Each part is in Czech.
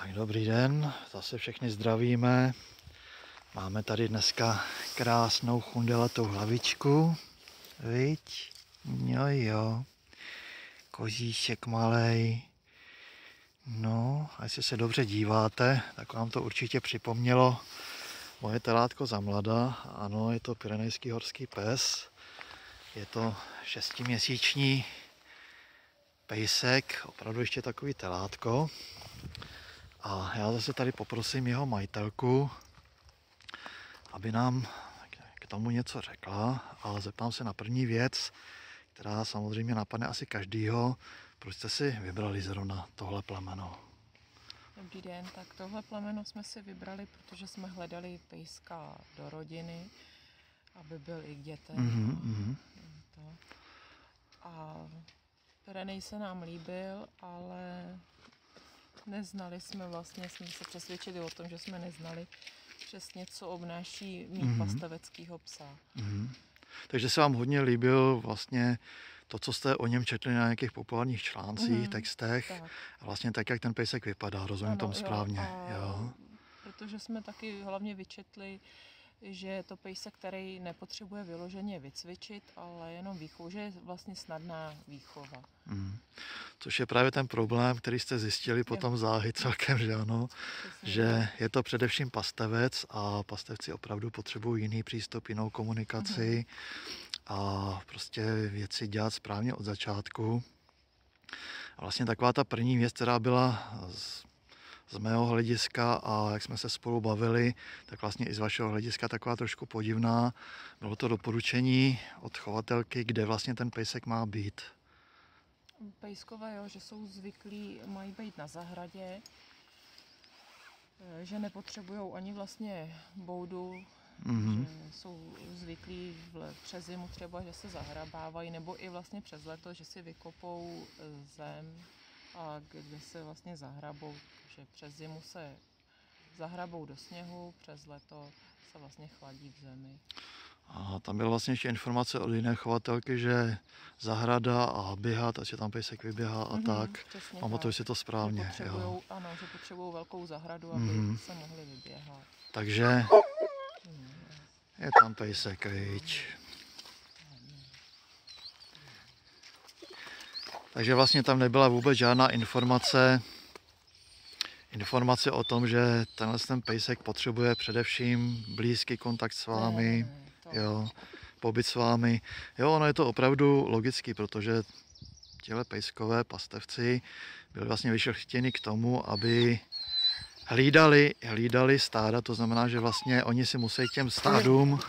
Tak dobrý den, zase všechny zdravíme. Máme tady dneska krásnou chundelatou hlavičku. Viď? Jo jo. Kozíšek malej. No, a jestli se dobře díváte, tak vám to určitě připomnělo moje telátko za mlada. Ano, je to pyrenejský horský pes. Je to šestiměsíční pejsek, opravdu ještě takový telátko. A já zase tady poprosím jeho majitelku, aby nám k tomu něco řekla a zeptám se na první věc, která samozřejmě napadne asi každýho, proč jste si vybrali zrovna tohle plemeno? Dobrý den, tak tohle plemeno jsme si vybrali, protože jsme hledali pejska do rodiny, aby byl i k dětem. Mm-hmm. To. A Renej se nám líbil, ale neznali jsme vlastně, jsme se přesvědčili o tom, že jsme neznali přesně, co obnáší mít mm-hmm. pastaveckého psa. Mm-hmm. Takže se vám hodně líbil vlastně to, co jste o něm četli na nějakých populárních článcích, mm-hmm. textech tak. a vlastně tak, jak ten pejsek vypadá, rozumím ano, tomu správně. Jo, jo. Protože jsme taky hlavně vyčetli že je to pejsek, který nepotřebuje vyloženě vycvičit, ale jenom výchovu, že je vlastně snadná výchova. Mm. Což je právě ten problém, který jste zjistili potom záhy celkem, že ano, že je to především pastevec a pastevci opravdu potřebují jiný přístup, jinou komunikaci mm. a prostě věci dělat správně od začátku. A vlastně taková ta první věc, která byla z mého hlediska a jak jsme se spolu bavili, tak vlastně i z vašeho hlediska taková trošku podivná. Bylo to doporučení od chovatelky, kde vlastně ten pejsek má být. Pejskové, jo, že jsou zvyklí, mají být na zahradě, eh, že nepotřebují ani vlastně boudu, mm-hmm. že jsou zvyklí v, přes zimu třeba, že se zahrabávají, nebo i vlastně přes leto, že si vykopou eh, zem a kde se vlastně zahrabou, že přes zimu se zahrabou do sněhu, přes leto se vlastně chladí v zemi. A tam byla vlastně ještě informace od jiné chovatelky, že zahrada a běhat, ať se tam pejsek vyběhá a mm-hmm, tak. Pamatuju si to správně. Že jo. Ano, že potřebují velkou zahradu, aby mm-hmm. se mohli vyběhat. Takže je tam pejsek, viď. Takže vlastně tam nebyla vůbec žádná informace, informace o tom, že tenhle ten pejsek potřebuje především blízký kontakt s vámi, jo, pobyt s vámi. Jo, ono je to opravdu logický, protože těle pejskové pastevci byli vlastně vyšlechtěni k tomu, aby hlídali, hlídali stáda, to znamená, že vlastně oni si musí těm stádům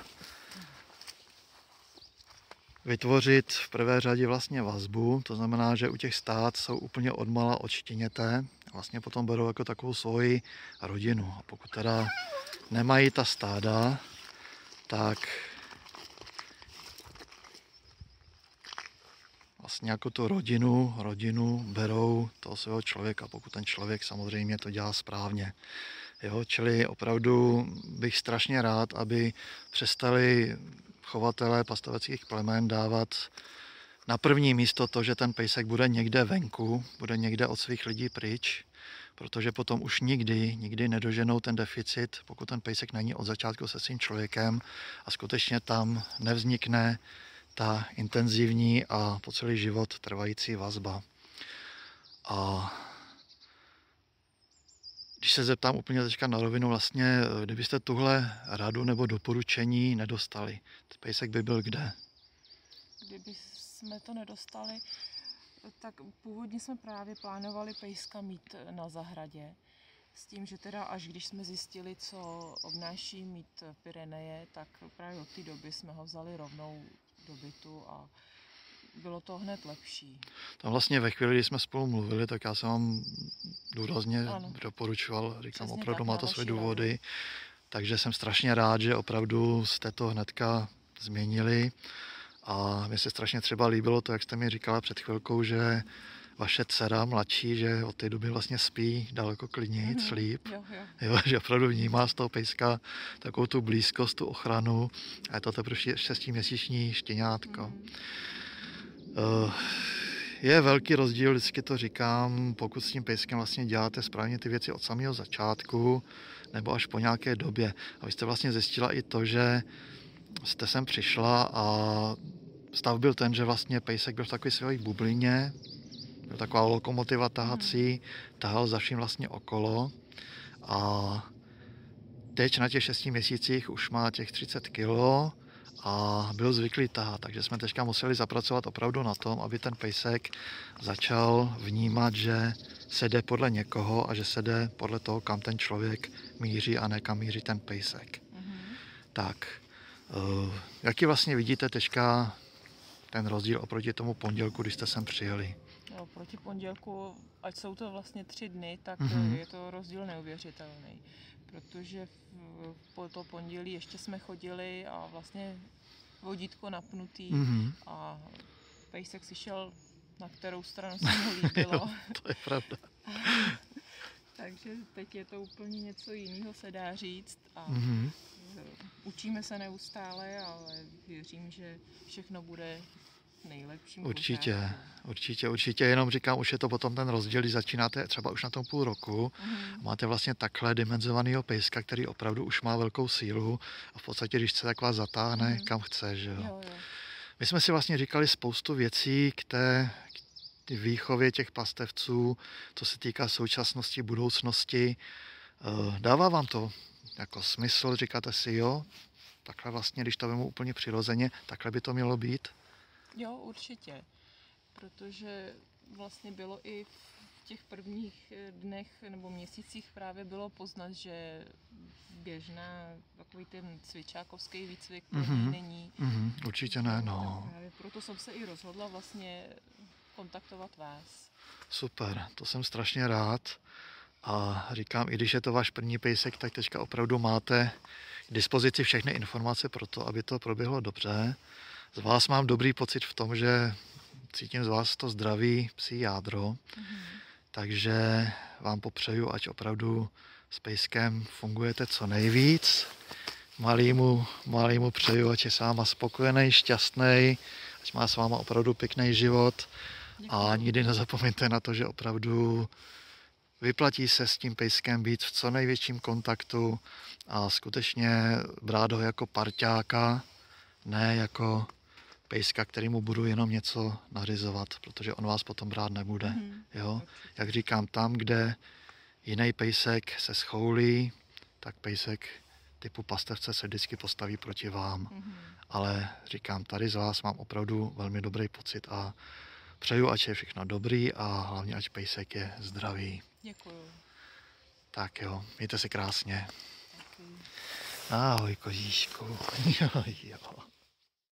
vytvořit v prvé řadě vlastně vazbu, to znamená, že u těch stát jsou úplně odmala odštěněté, vlastně potom berou jako takovou svoji rodinu. A pokud teda nemají ta stáda, tak vlastně jako tu rodinu, rodinu berou toho svého člověka, pokud ten člověk samozřejmě to dělá správně. Jo, čili opravdu bych strašně rád, aby přestali chovatelé pastaveckých plemen dávat na první místo to, že ten pejsek bude někde venku, bude někde od svých lidí pryč, protože potom už nikdy, nikdy nedoženou ten deficit, pokud ten pejsek není od začátku se svým člověkem a skutečně tam nevznikne ta intenzivní a po celý život trvající vazba. A když se zeptám úplně teďka na rovinu, vlastně, kdybyste tuhle radu nebo doporučení nedostali, pejsek by byl kde? Kdyby jsme to nedostali, tak původně jsme právě plánovali pejska mít na zahradě. S tím, že teda až když jsme zjistili, co obnáší mít Pyreneje, tak právě od té doby jsme ho vzali rovnou do bytu a bylo to hned lepší. Tam vlastně ve chvíli, kdy jsme spolu mluvili, tak já jsem vám důrazně ano. doporučoval, říkám, Přesně opravdu má to své důvody, takže jsem strašně rád, že opravdu jste to hnedka změnili a mně se strašně třeba líbilo to, jak jste mi říkala před chvilkou, že vaše dcera mladší, že od té doby vlastně spí daleko klidněji, mm-hmm. líp. Jo, jo. jo, že opravdu vnímá z toho pejska takovou tu blízkost, tu ochranu a je to teprve šestiměsíční štěňátko. Mm-hmm. Uh, je velký rozdíl, vždycky to říkám, pokud s tím pejskem vlastně děláte správně ty věci od samého začátku, nebo až po nějaké době. A vy jste vlastně zjistila i to, že jste sem přišla a stav byl ten, že vlastně pejsek byl v takové své bublině, byl taková lokomotiva tahací, tahal za vším vlastně okolo. A teď na těch šesti měsících už má těch 30 kg a byl zvyklý tahat, takže jsme teďka museli zapracovat opravdu na tom, aby ten pejsek začal vnímat, že se jde podle někoho a že se jde podle toho, kam ten člověk míří a ne kam míří ten pejsek. Mm-hmm. Tak, uh, jaký vlastně vidíte teďka ten rozdíl oproti tomu pondělku, když jste sem přijeli? No, proti pondělku, ať jsou to vlastně tři dny, tak mm-hmm. je to rozdíl neuvěřitelný protože po to pondělí ještě jsme chodili a vlastně vodítko napnutý mm-hmm. a pejsek si šel na kterou stranu se mu líbilo. jo, to je pravda. Takže teď je to úplně něco jiného, se dá říct. A mm-hmm. Učíme se neustále, ale věřím, že všechno bude nejlepším Určitě, pořádku. určitě, určitě, jenom říkám, už je to potom ten rozdíl, když začínáte třeba už na tom půl roku, mm. máte vlastně takhle dimenzovaného pejska, který opravdu už má velkou sílu a v podstatě, když se takhle zatáhne, mm. kam chce, že jo. jo, jo. My jsme si vlastně říkali spoustu věcí k té k výchově těch pastevců, co se týká současnosti, budoucnosti. Eh, dává vám to jako smysl, říkáte si, jo, takhle vlastně, když to vemu úplně přirozeně, takhle by to mělo být? Jo, určitě. Protože vlastně bylo i v těch prvních eh, dnech nebo měsících právě bylo poznat, že běžná takový ten cvičákovský výcvik mm-hmm. není. Mm-hmm, určitě ne, no. Právě proto jsem se i rozhodla vlastně kontaktovat vás. Super, to jsem strašně rád. A říkám, i když je to váš první pejsek, tak teďka opravdu máte k dispozici všechny informace pro to, aby to proběhlo dobře z vás mám dobrý pocit v tom, že cítím z vás to zdraví psí jádro, mm-hmm. takže vám popřeju, ať opravdu s pejskem fungujete co nejvíc. Malýmu, malýmu přeju, ať je s váma spokojený, šťastný, ať má s váma opravdu pěkný život Děkuji. a nikdy nezapomeňte na to, že opravdu vyplatí se s tím pejskem být v co největším kontaktu a skutečně brát ho jako parťáka, ne jako pejska, kterýmu budu jenom něco nařizovat, protože on vás potom brát nebude. Mm-hmm. Jo? Jak říkám, tam, kde jiný pejsek se schoulí, tak pejsek typu pastevce se vždycky postaví proti vám. Mm-hmm. Ale říkám, tady z vás mám opravdu velmi dobrý pocit a přeju, ať je všechno dobrý a hlavně, ať pejsek je zdravý. Děkuju. Tak jo, mějte se krásně. Děkuji. Ahoj, kožíšku. jo, jo.